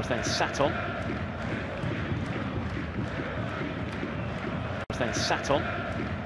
Was then sat on. Was Then sat on.